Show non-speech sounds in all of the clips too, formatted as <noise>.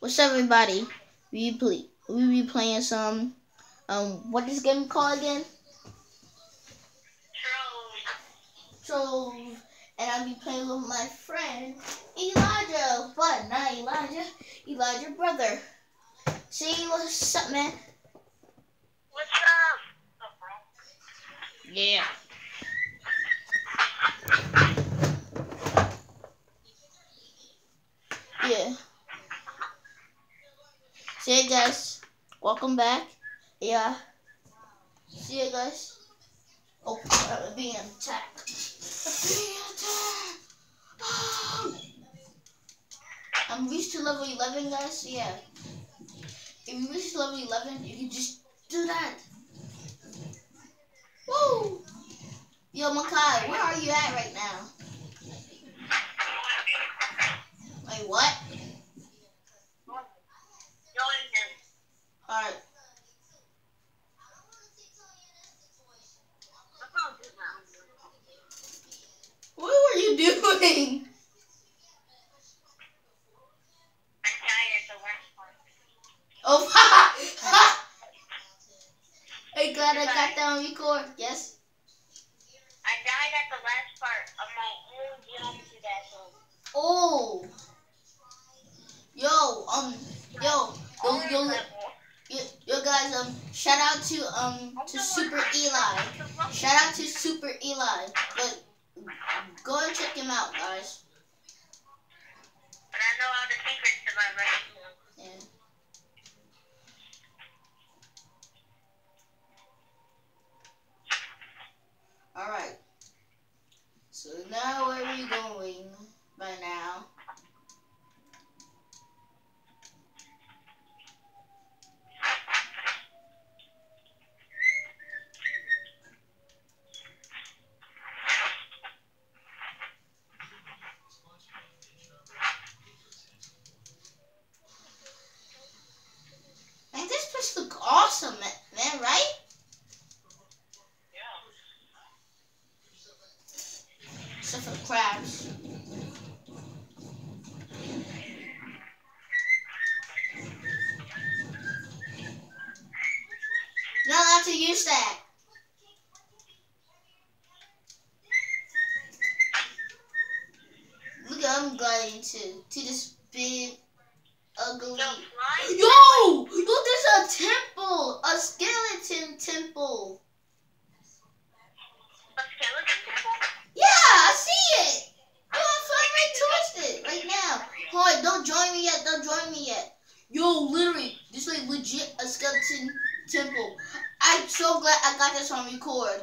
What's up, everybody? We play. We be playing some. Um, what this game called again? Trove. And I'll be playing with my friend Elijah, but not Elijah. Elijah brother. See what's up, man? What's up? Yeah. Yeah. See you guys. Welcome back. Yeah. See you guys. Oh, I'm being attacked. I'm being attacked. Ah. <sighs> I'm reached to level 11, guys. Yeah. If you reach level 11, you can just do that. Woo! Yo, Makai, where are you at right now? Wait, what? Alright. What were you doing? Oh, Hey, glad I got that on record. Yes? I died at the last part of my own geometry lesson. Oh. Yo, um, yo, yo, yo, yo, yo, guys, um, shout out to, um, to Super Eli. Shout out to Super Eli. But go and check him out, guys. But I know all the secrets to my rescue. Yeah. Alright. So now where are we going by now? Man, this place look awesome, man, man right? Yeah. Except for the crabs. You're not allowed to use that. Look, I'm gliding to to this big, ugly. Yo, fly. Yo, yo, there's a temple, a skeleton temple. A skeleton temple? Yeah, I see it. Yo, I'm flying right towards it right now. Hold on, don't join me yet. Don't join me yet. Yo, literally, this is like legit a skeleton temple. I'm so glad I got this on record.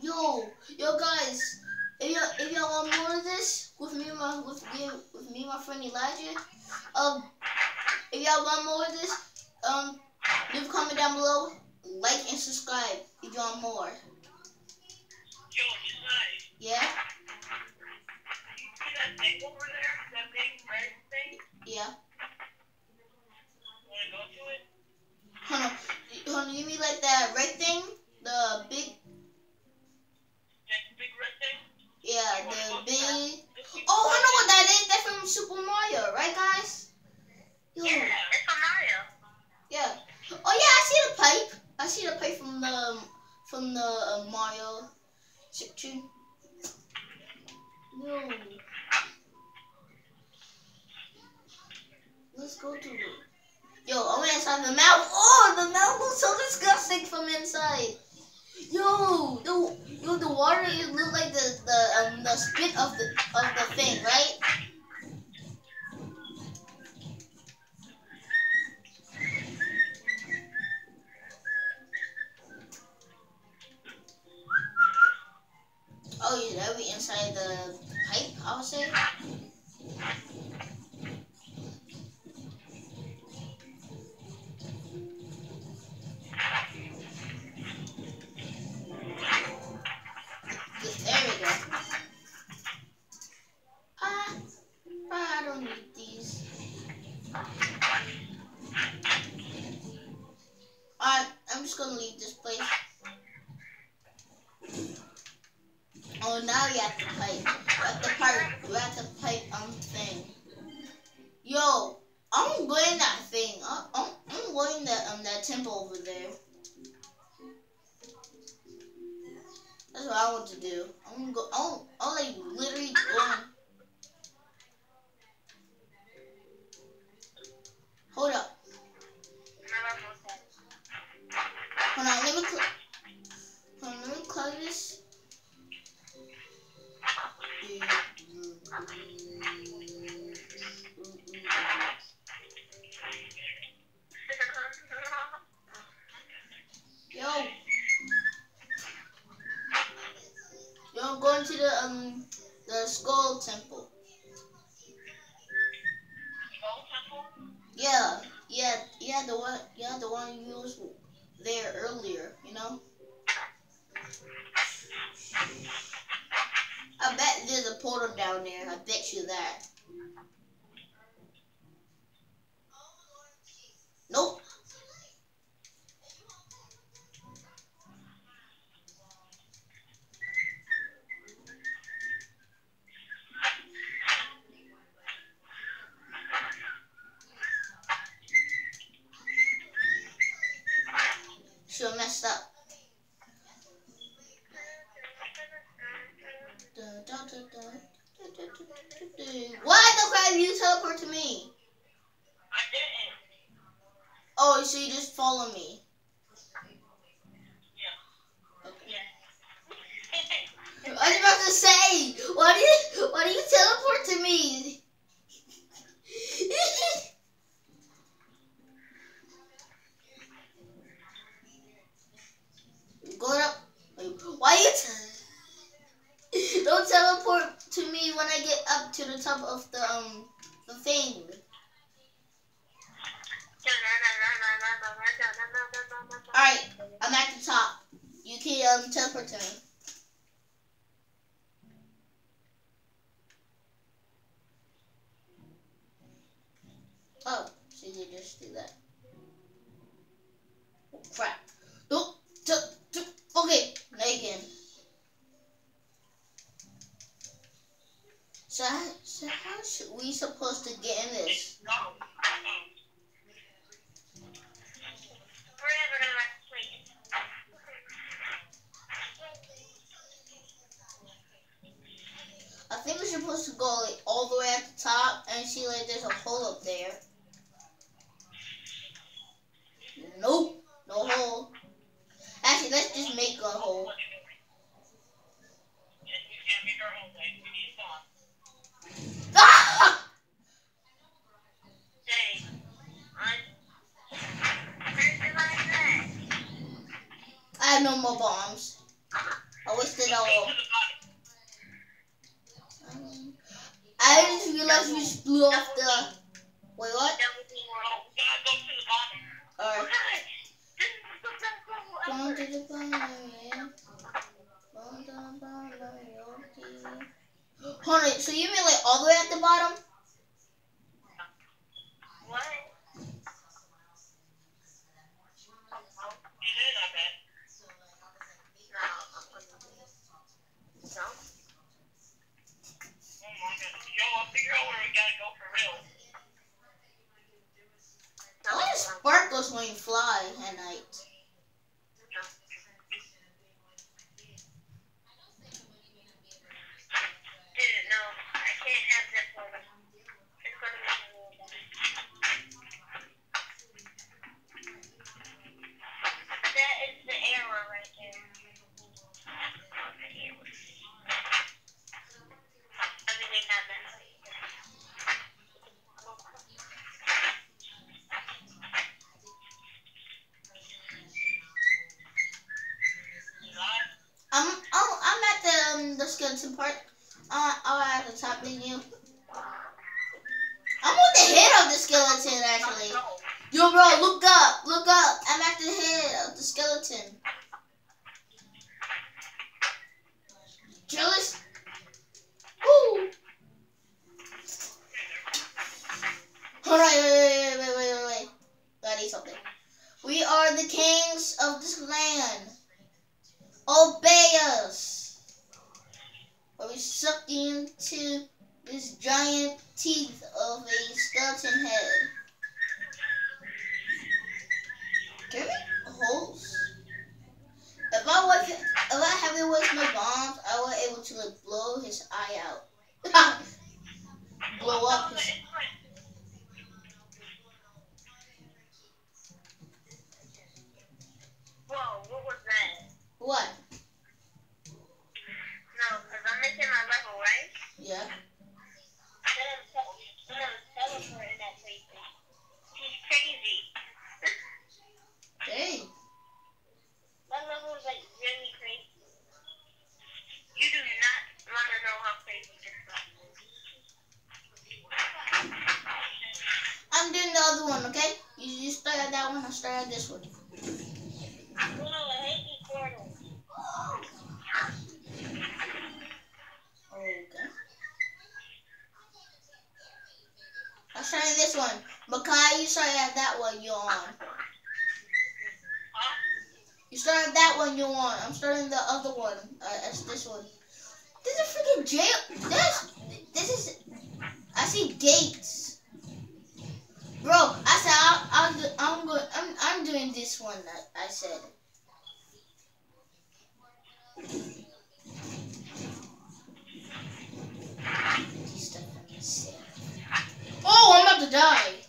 Yo, yo, guys, if y'all if y'all want more of this with me my with me with me my friend Elijah, um, if y'all want more of this, um, leave a comment down below, like and subscribe if you want more. Yo. Yeah, You see that thing over there? That big red thing? yeah. Wanna go to it? Hold on, hold on. You mean like that red thing, the big, That big red thing? yeah, the big. Oh, I know what that is. That's from Super Mario, right, guys? Yo, Yeah, it's a Mario. yeah. Oh yeah, I see the pipe. I see the pipe from the from the uh, Mario section. No. Let's go to it. Yo, I went inside the mouth. Oh, the mouth looks so disgusting from inside. Yo, the yo, the water it look like the the um the spit of the of the thing, right? Oh, yeah, that be inside the pipe. I would say. That's what I want to do. I'm gonna go. I'll, I'll like literally go. I'm going to the um the skull temple. Yeah, yeah, yeah. The one, yeah, the one you was there earlier. You know. I bet there's a portal down there. I bet you that. Nope. Like all the way at the top and see like there's a hole up there. Nope, no hole. Actually, let's just make a hole. Ah! I have no more bombs. I wasted all. Um, I just realized we just blew off the. Wait, what? Alright. Hold on, so you mean like all the way at the bottom? I where sparkles when you fly at night? wait, wait, wait, wait, wait. Gotta eat something. We are the kings of this land. Obey us. Or we sucked into this giant teeth of a skeleton head. Can we holes? If I was, if I heavy with my bombs, I was able to like blow his eye out. <laughs> blow up his start at this one. Okay. Start at this one. Makai, you start at that one, you're on. You start at that one, you're on. I'm starting the other one. Uh, as this one. This is freaking jail. This, this is. I see gates. Bro, I said I'll do, I'm. I'm, I'm doing this one. I, I said. Oh, I'm about to die.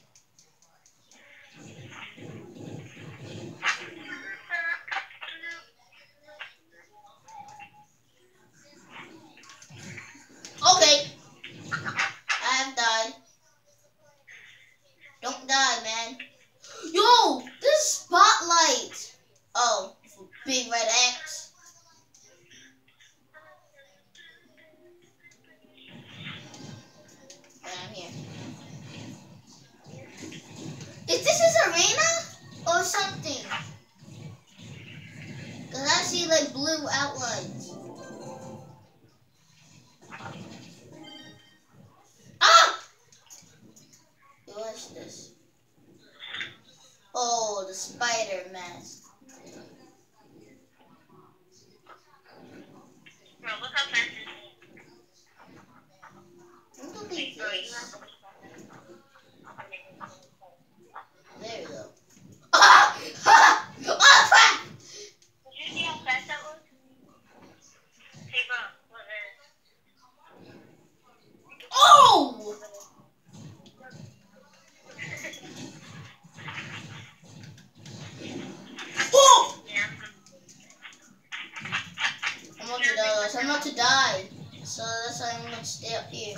To die. So I'm about to die. So that's why I'm gonna stay up here.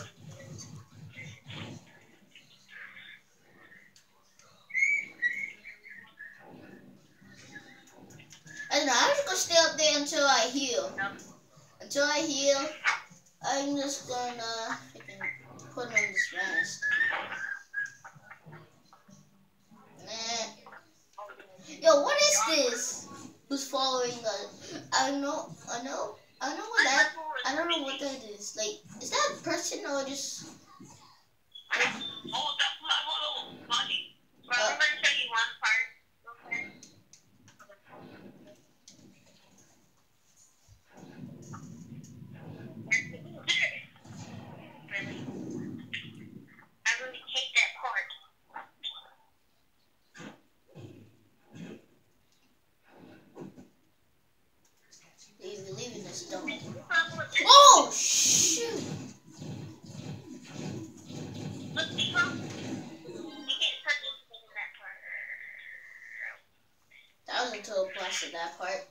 I'm just gonna stay up there until I heal. Until I heal, I'm just gonna put on this mask. Nah. Yo, what is this? Who's following us? I know, I know, I know what that. I don't know what that is. Like, is that a person or just? Oh, that's my little buddy. Bro, I'm gonna show you one part. Okay? Really? I really hate that part. Leave, leaving this dog. The problem with this- Oh shoot! That part. That was until past that part.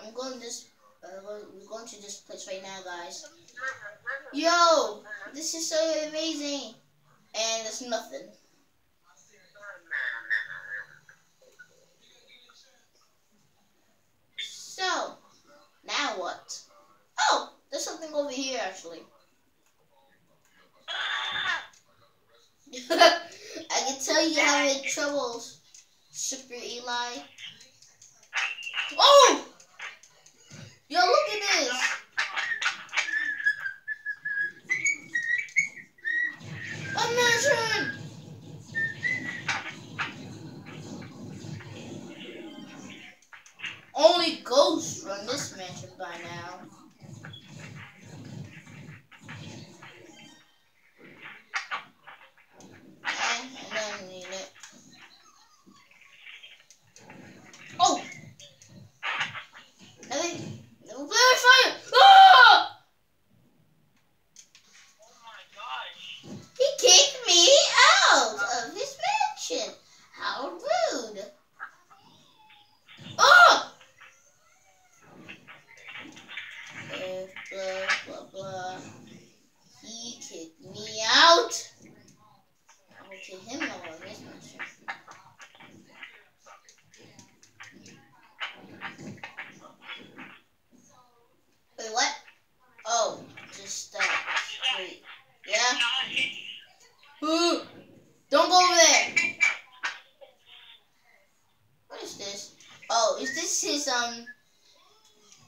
I'm going this. Uh, we're going to this place right now, guys. Yo, this is so amazing, and it's nothing. So, now what? Oh, there's something over here actually. <laughs> I can tell you how having troubles, Super Eli. Oh! Yo, look at this. Mansion! Only ghosts run this mansion by now. Eh, I don't need it. Oh! I think. Fire! kill him no more. That's not true. Wait, what? Oh, just uh, wait. Yeah. Ooh, don't go over there. What is this? Oh, is this his um?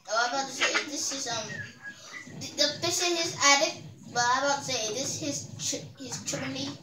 Oh, I'm about to say, is this his um? th- th- This is his attic, but I'm about to is this his